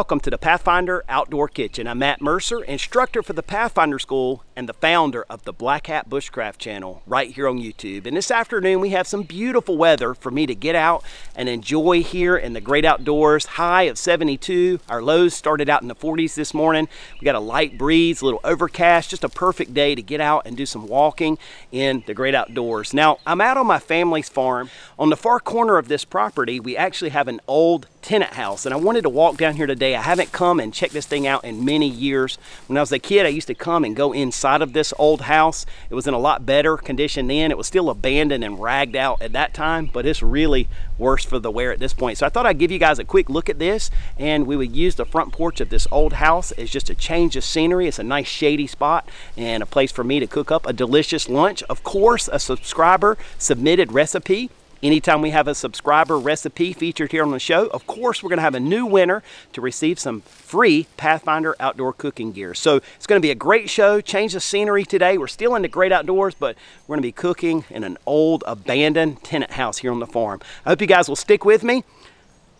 welcome to the Pathfinder Outdoor Kitchen. I'm Matt Mercer, instructor for the Pathfinder School and the founder of the Black Hat Bushcraft channel right here on YouTube. And this afternoon we have some beautiful weather for me to get out and enjoy here in the great outdoors. High of 72. Our lows started out in the 40s this morning. We got a light breeze, a little overcast, just a perfect day to get out and do some walking in the great outdoors. Now, I'm out on my family's farm. On the far corner of this property, we actually have an old tenant house and I wanted to walk down here today. I haven't come and checked this thing out in many years. When I was a kid, I used to come and go inside of this old house. It was in a lot better condition then. It was still abandoned and ragged out at that time, but it's really worse for the wear at this point. So I thought I'd give you guys a quick look at this and we would use the front porch of this old house as just a change of scenery. It's a nice shady spot and a place for me to cook up a delicious lunch. Of course, a subscriber submitted recipe Anytime we have a subscriber recipe featured here on the show, of course, we're going to have a new winner to receive some free Pathfinder outdoor cooking gear. So it's going to be a great show. Change the scenery today. We're still in the great outdoors, but we're going to be cooking in an old abandoned tenant house here on the farm. I hope you guys will stick with me.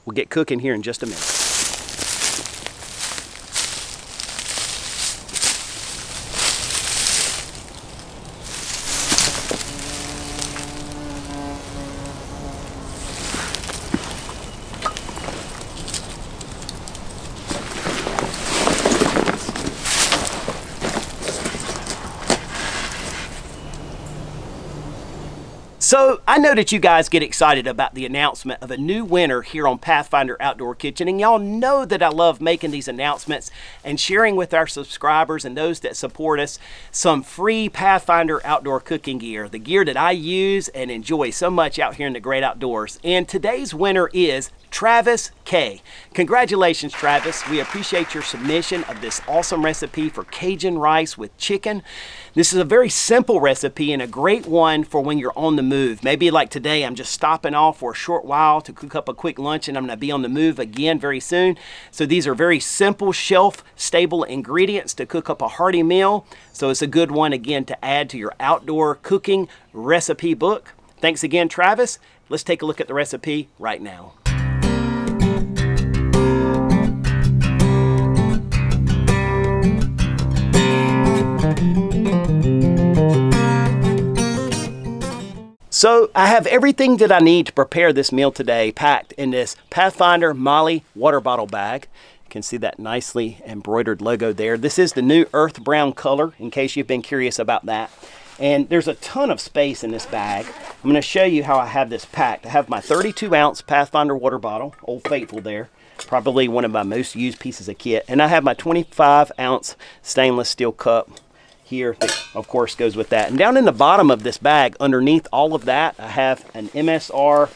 We'll get cooking here in just a minute. So I know that you guys get excited about the announcement of a new winner here on Pathfinder Outdoor Kitchen, and y'all know that I love making these announcements and sharing with our subscribers and those that support us some free Pathfinder outdoor cooking gear, the gear that I use and enjoy so much out here in the great outdoors. And today's winner is Travis K. Congratulations, Travis. We appreciate your submission of this awesome recipe for Cajun rice with chicken. This is a very simple recipe and a great one for when you're on the move. Maybe like today, I'm just stopping off for a short while to cook up a quick lunch and I'm gonna be on the move again very soon. So these are very simple, shelf-stable ingredients to cook up a hearty meal. So it's a good one, again, to add to your outdoor cooking recipe book. Thanks again, Travis. Let's take a look at the recipe right now. So I have everything that I need to prepare this meal today packed in this Pathfinder MOLLE water bottle bag. You can see that nicely embroidered logo there. This is the new earth brown color in case you've been curious about that. And there's a ton of space in this bag. I'm gonna show you how I have this packed. I have my 32 ounce Pathfinder water bottle, Old Faithful there. Probably one of my most used pieces of kit. And I have my 25 ounce stainless steel cup here that of course goes with that. And down in the bottom of this bag, underneath all of that, I have an MSR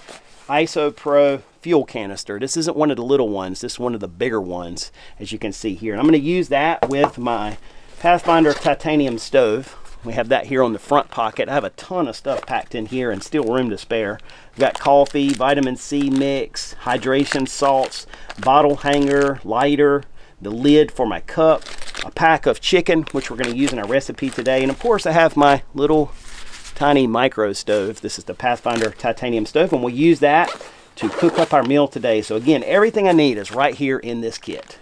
IsoPro fuel canister. This isn't one of the little ones, this is one of the bigger ones, as you can see here. And I'm gonna use that with my Pathfinder titanium stove. We have that here on the front pocket. I have a ton of stuff packed in here and still room to spare. We've got coffee, vitamin C mix, hydration salts, bottle hanger, lighter, the lid for my cup, a pack of chicken, which we're going to use in our recipe today. And of course, I have my little tiny micro stove. This is the Pathfinder titanium stove, and we'll use that to cook up our meal today. So again, everything I need is right here in this kit.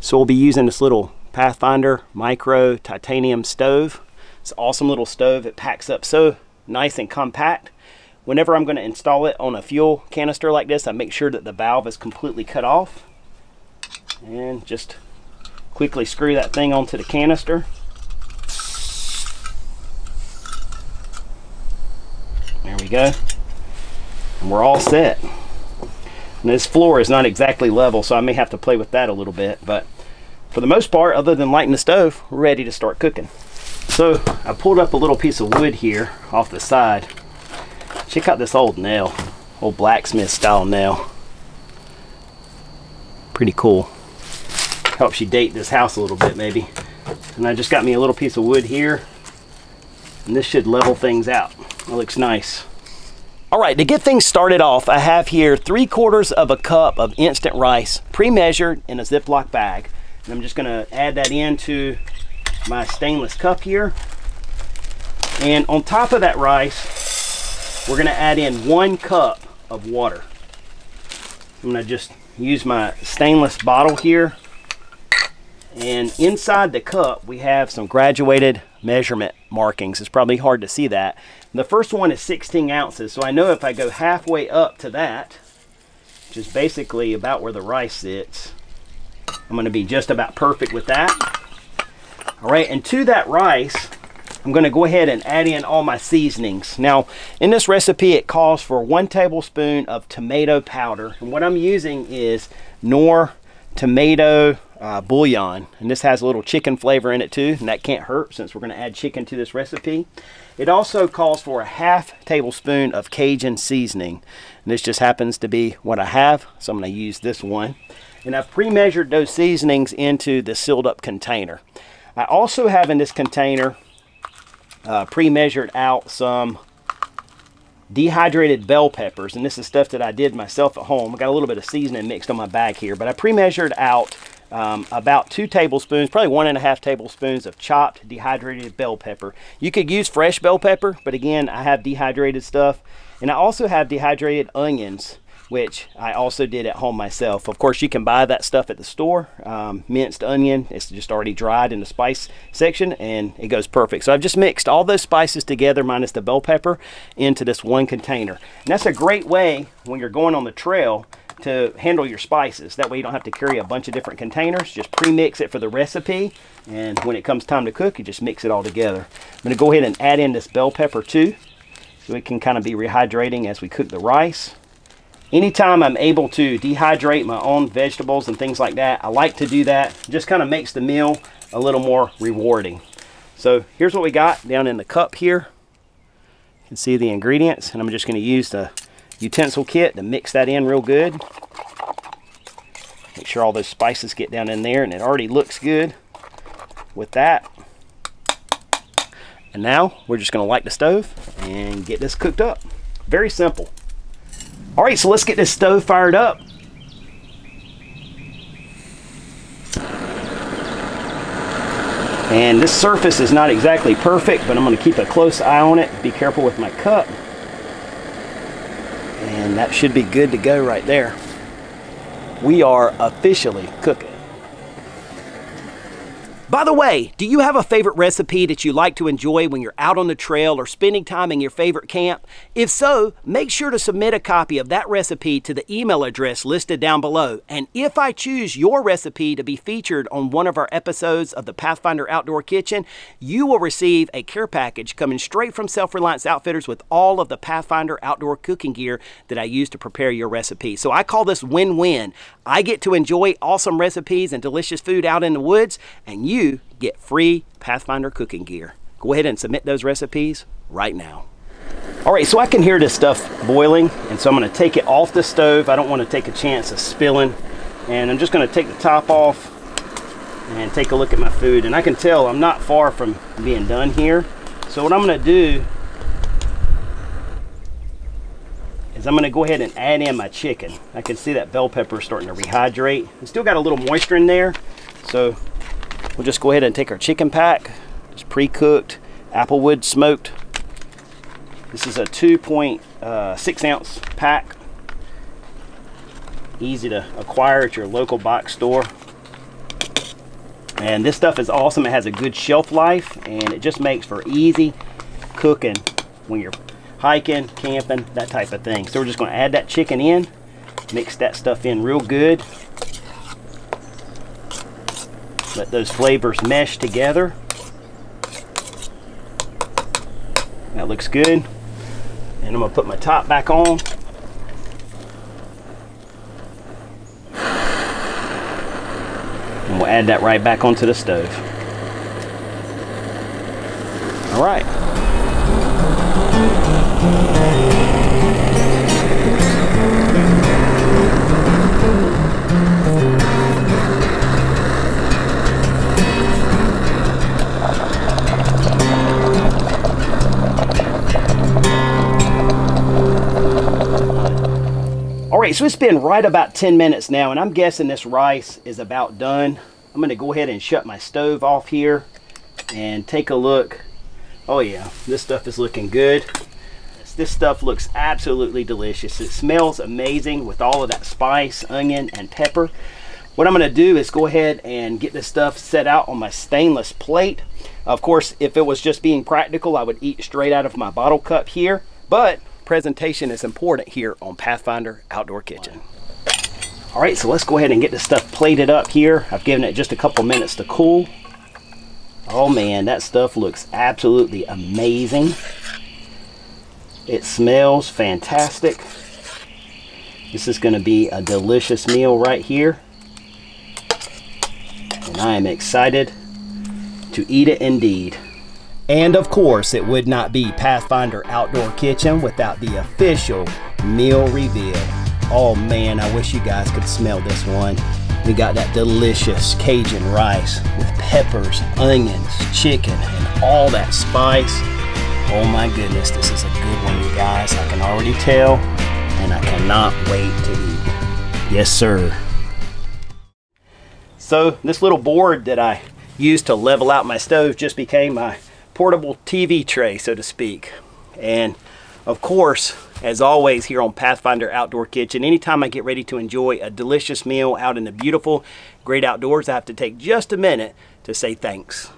So we'll be using this little Pathfinder micro titanium stove. It's an awesome little stove. It packs up so nice and compact. Whenever I'm going to install it on a fuel canister like this, I make sure that the valve is completely cut off. And just quickly screw that thing onto the canister. There we go. And we're all set. And this floor is not exactly level, so I may have to play with that a little bit. But for the most part, other than lighting the stove, we're ready to start cooking. So I pulled up a little piece of wood here off the side. Check out this old nail, old blacksmith style nail. Pretty cool helps you date this house a little bit maybe. And I just got me a little piece of wood here. And this should level things out. It looks nice. All right, to get things started off, I have here three quarters of a cup of instant rice, pre-measured in a Ziploc bag. And I'm just gonna add that into my stainless cup here. And on top of that rice, we're gonna add in one cup of water. I'm gonna just use my stainless bottle here. And inside the cup, we have some graduated measurement markings. It's probably hard to see that. The first one is 16 ounces, so I know if I go halfway up to that, which is basically about where the rice sits, I'm gonna be just about perfect with that. All right, and to that rice, I'm gonna go ahead and add in all my seasonings. Now, in this recipe, it calls for one tablespoon of tomato powder. And what I'm using is Nor tomato uh, bouillon. And this has a little chicken flavor in it too, and that can't hurt since we're gonna add chicken to this recipe. It also calls for a half tablespoon of Cajun seasoning. And this just happens to be what I have, so I'm gonna use this one. And I've pre-measured those seasonings into the sealed up container. I also have in this container uh, pre-measured out some dehydrated bell peppers and this is stuff that I did myself at home I got a little bit of seasoning mixed on my bag here but I pre-measured out um, about two tablespoons probably one and a half tablespoons of chopped dehydrated bell pepper you could use fresh bell pepper but again I have dehydrated stuff and I also have dehydrated onions which I also did at home myself. Of course, you can buy that stuff at the store. Um, minced onion, it's just already dried in the spice section and it goes perfect. So I've just mixed all those spices together minus the bell pepper into this one container. And that's a great way when you're going on the trail to handle your spices. That way you don't have to carry a bunch of different containers. Just pre-mix it for the recipe. And when it comes time to cook, you just mix it all together. I'm gonna go ahead and add in this bell pepper too. So it can kind of be rehydrating as we cook the rice anytime I'm able to dehydrate my own vegetables and things like that, I like to do that. just kind of makes the meal a little more rewarding. So here's what we got down in the cup here. You can see the ingredients, and I'm just going to use the utensil kit to mix that in real good. Make sure all those spices get down in there, and it already looks good with that. And now we're just going to light the stove and get this cooked up. Very simple. All right, so let's get this stove fired up. And this surface is not exactly perfect, but I'm gonna keep a close eye on it. Be careful with my cup. And that should be good to go right there. We are officially cooking. By the way, do you have a favorite recipe that you like to enjoy when you're out on the trail or spending time in your favorite camp? If so, make sure to submit a copy of that recipe to the email address listed down below. And if I choose your recipe to be featured on one of our episodes of the Pathfinder Outdoor Kitchen, you will receive a care package coming straight from Self Reliance Outfitters with all of the Pathfinder outdoor cooking gear that I use to prepare your recipe. So I call this win win. I get to enjoy awesome recipes and delicious food out in the woods, and you get free Pathfinder cooking gear. Go ahead and submit those recipes right now. All right, so I can hear this stuff boiling, and so I'm gonna take it off the stove. I don't wanna take a chance of spilling. And I'm just gonna take the top off and take a look at my food. And I can tell I'm not far from being done here. So what I'm gonna do is I'm gonna go ahead and add in my chicken. I can see that bell pepper starting to rehydrate. It's still got a little moisture in there. So We'll just go ahead and take our chicken pack, It's pre-cooked, applewood smoked. This is a 2.6 uh, ounce pack. Easy to acquire at your local box store. And this stuff is awesome. It has a good shelf life and it just makes for easy cooking when you're hiking, camping, that type of thing. So we're just gonna add that chicken in, mix that stuff in real good. Let those flavors mesh together. That looks good. And I'm gonna put my top back on. And we'll add that right back onto the stove. All right. So it's been right about 10 minutes now, and I'm guessing this rice is about done. I'm gonna go ahead and shut my stove off here and take a look. Oh yeah, this stuff is looking good. this stuff looks absolutely delicious. It smells amazing with all of that spice, onion, and pepper. What I'm gonna do is go ahead and get this stuff set out on my stainless plate. Of course, if it was just being practical, I would eat straight out of my bottle cup here, but presentation is important here on Pathfinder Outdoor Kitchen. All right, so let's go ahead and get this stuff plated up here. I've given it just a couple minutes to cool. Oh man, that stuff looks absolutely amazing. It smells fantastic. This is gonna be a delicious meal right here and I am excited to eat it indeed. And of course, it would not be Pathfinder Outdoor Kitchen without the official meal reveal. Oh man, I wish you guys could smell this one. We got that delicious Cajun rice with peppers, onions, chicken, and all that spice. Oh my goodness, this is a good one, you guys. I can already tell, and I cannot wait to eat. Yes, sir. So this little board that I used to level out my stove just became my portable TV tray, so to speak. And of course, as always here on Pathfinder Outdoor Kitchen, anytime I get ready to enjoy a delicious meal out in the beautiful, great outdoors, I have to take just a minute to say thanks.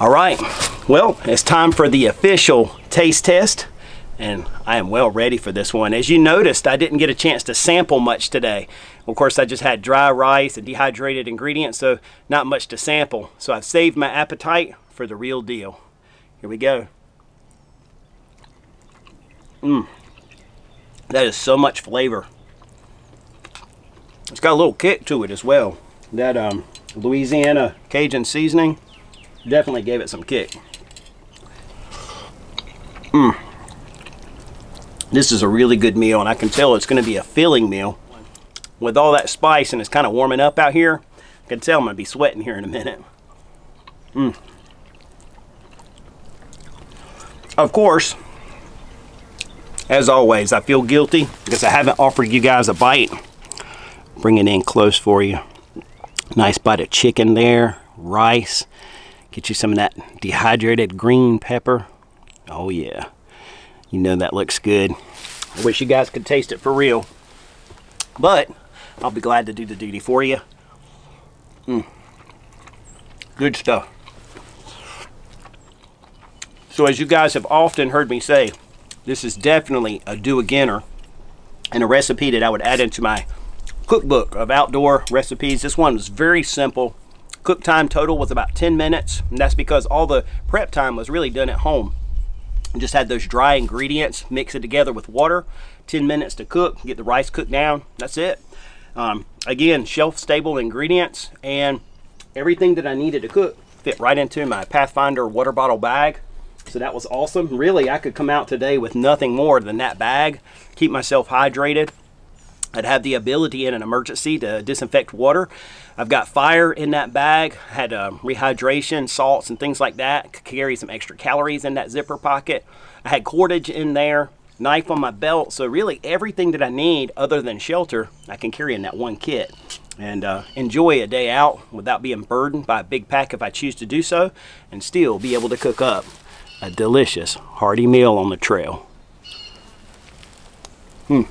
All right, well, it's time for the official taste test and I am well ready for this one. As you noticed, I didn't get a chance to sample much today. Of course, I just had dry rice and dehydrated ingredients, so not much to sample. So I've saved my appetite for the real deal. Here we go. Mmm. That is so much flavor. It's got a little kick to it as well. That um, Louisiana Cajun seasoning definitely gave it some kick. Mmm. This is a really good meal, and I can tell it's going to be a filling meal. With all that spice, and it's kind of warming up out here, I can tell I'm going to be sweating here in a minute. Mm. Of course, as always, I feel guilty because I haven't offered you guys a bite. Bring it in close for you. Nice bite of chicken there, rice. Get you some of that dehydrated green pepper. Oh yeah. You know that looks good. I wish you guys could taste it for real. But I'll be glad to do the duty for you. Mm. Good stuff. So as you guys have often heard me say, this is definitely a do-againer and a recipe that I would add into my cookbook of outdoor recipes. This one was very simple. Cook time total was about 10 minutes, and that's because all the prep time was really done at home just had those dry ingredients, mix it together with water, 10 minutes to cook, get the rice cooked down, that's it. Um, again, shelf stable ingredients and everything that I needed to cook fit right into my Pathfinder water bottle bag. So that was awesome. Really, I could come out today with nothing more than that bag, keep myself hydrated. I'd have the ability in an emergency to disinfect water. I've got fire in that bag, had uh, rehydration, salts, and things like that. Could carry some extra calories in that zipper pocket. I had cordage in there, knife on my belt. So really everything that I need other than shelter, I can carry in that one kit. And uh, enjoy a day out without being burdened by a big pack if I choose to do so, and still be able to cook up a delicious, hearty meal on the trail. Hmm.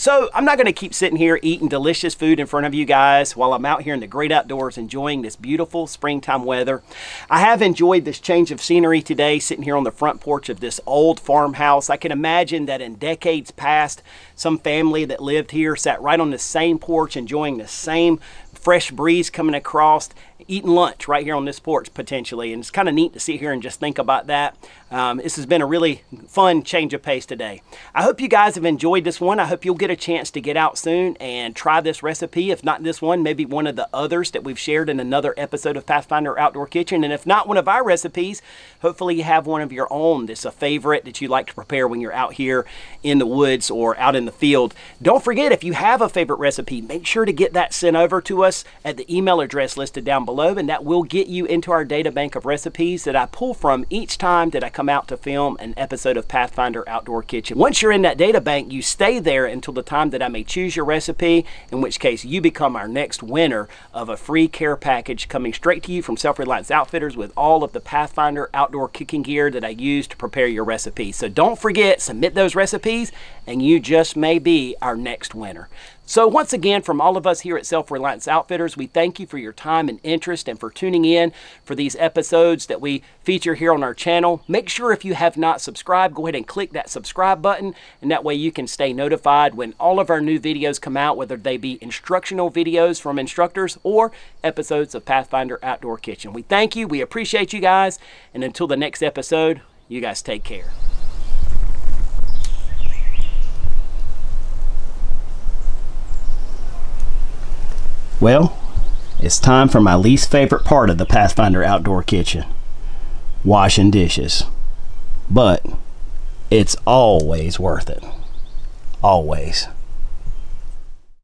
So I'm not going to keep sitting here eating delicious food in front of you guys while I'm out here in the great outdoors enjoying this beautiful springtime weather. I have enjoyed this change of scenery today sitting here on the front porch of this old farmhouse. I can imagine that in decades past, some family that lived here sat right on the same porch enjoying the same fresh breeze coming across eating lunch right here on this porch potentially. And it's kind of neat to sit here and just think about that. Um, this has been a really fun change of pace today. I hope you guys have enjoyed this one. I hope you'll get a chance to get out soon and try this recipe. If not this one, maybe one of the others that we've shared in another episode of Pathfinder Outdoor Kitchen. And if not one of our recipes, hopefully you have one of your own that's a favorite that you like to prepare when you're out here in the woods or out in the field. Don't forget, if you have a favorite recipe, make sure to get that sent over to us us at the email address listed down below, and that will get you into our data bank of recipes that I pull from each time that I come out to film an episode of Pathfinder Outdoor Kitchen. Once you're in that data bank, you stay there until the time that I may choose your recipe, in which case you become our next winner of a free care package coming straight to you from Self Reliance Outfitters with all of the Pathfinder outdoor cooking gear that I use to prepare your recipe. So don't forget, submit those recipes, and you just may be our next winner. So once again, from all of us here at Self-Reliance Outfitters, we thank you for your time and interest and for tuning in for these episodes that we feature here on our channel. Make sure if you have not subscribed, go ahead and click that subscribe button, and that way you can stay notified when all of our new videos come out, whether they be instructional videos from instructors or episodes of Pathfinder Outdoor Kitchen. We thank you, we appreciate you guys, and until the next episode, you guys take care. Well, it's time for my least favorite part of the Pathfinder outdoor kitchen washing dishes. But it's always worth it. Always.